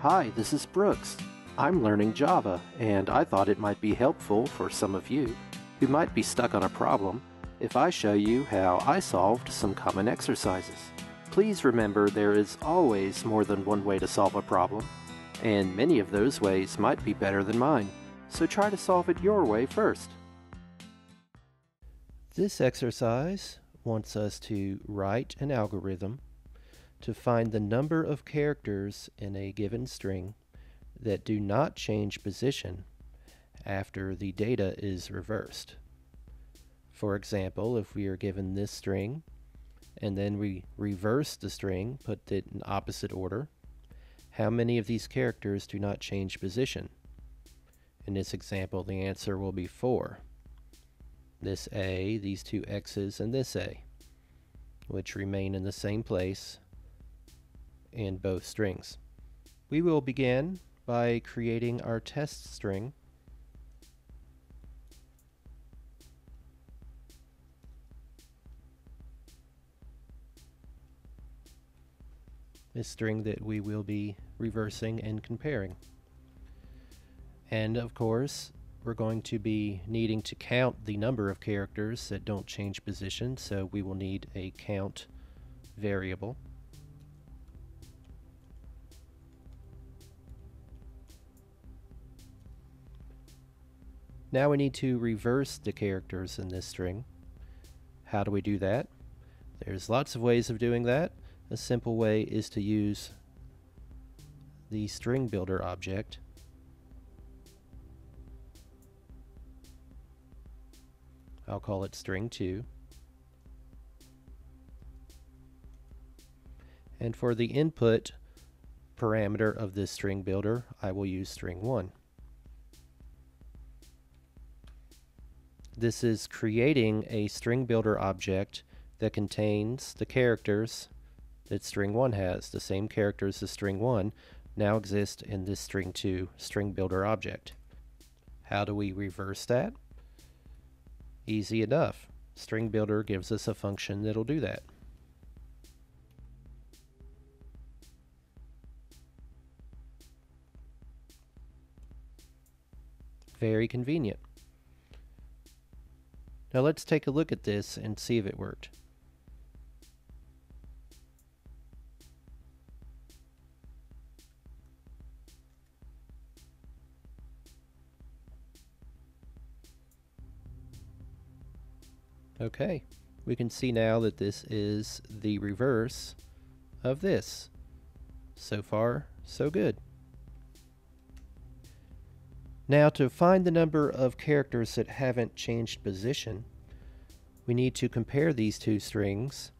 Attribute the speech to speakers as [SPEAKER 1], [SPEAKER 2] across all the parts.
[SPEAKER 1] Hi, this is Brooks. I'm learning Java, and I thought it might be helpful for some of you who might be stuck on a problem if I show you how I solved some common exercises. Please remember there is always more than one way to solve a problem, and many of those ways might be better than mine, so try to solve it your way first. This exercise wants us to write an algorithm to find the number of characters in a given string that do not change position after the data is reversed. For example, if we are given this string and then we reverse the string, put it in opposite order, how many of these characters do not change position? In this example, the answer will be 4. This A, these two X's, and this A, which remain in the same place in both strings. We will begin by creating our test string. A string that we will be reversing and comparing. And of course, we're going to be needing to count the number of characters that don't change position, so we will need a count variable. Now we need to reverse the characters in this string. How do we do that? There's lots of ways of doing that. A simple way is to use the string builder object I'll call it string2 and for the input parameter of this string builder I will use string1 This is creating a string builder object that contains the characters that string 1 has. The same characters as string 1 now exist in this string 2 string builder object. How do we reverse that? Easy enough. String builder gives us a function that'll do that. Very convenient. Now let's take a look at this and see if it worked. Okay, we can see now that this is the reverse of this. So far, so good. Now to find the number of characters that haven't changed position, we need to compare these two strings,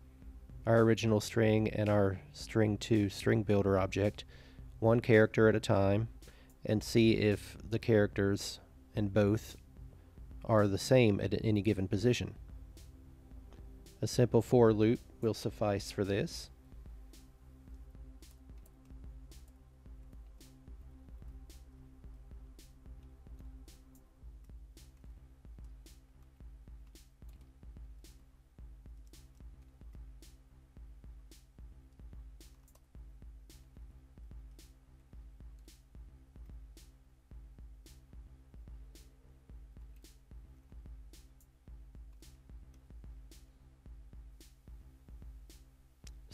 [SPEAKER 1] our original string and our string 2 string builder object, one character at a time, and see if the characters in both are the same at any given position. A simple for loop will suffice for this.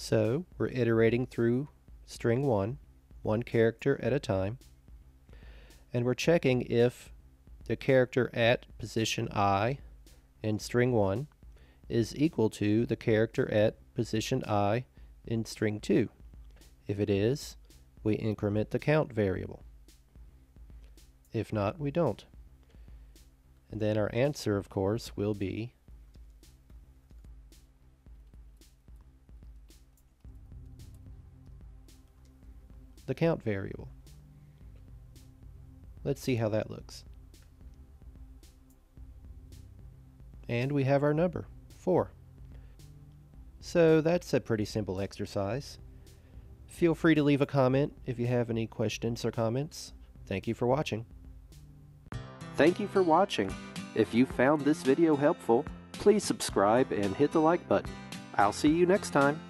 [SPEAKER 1] So we're iterating through string 1, one character at a time, and we're checking if the character at position i in string 1 is equal to the character at position i in string 2. If it is, we increment the count variable. If not, we don't. And then our answer, of course, will be the count variable. Let's see how that looks. And we have our number, 4. So that's a pretty simple exercise. Feel free to leave a comment if you have any questions or comments. Thank you for watching. Thank you for watching. If you found this video helpful, please subscribe and hit the like button. I'll see you next time.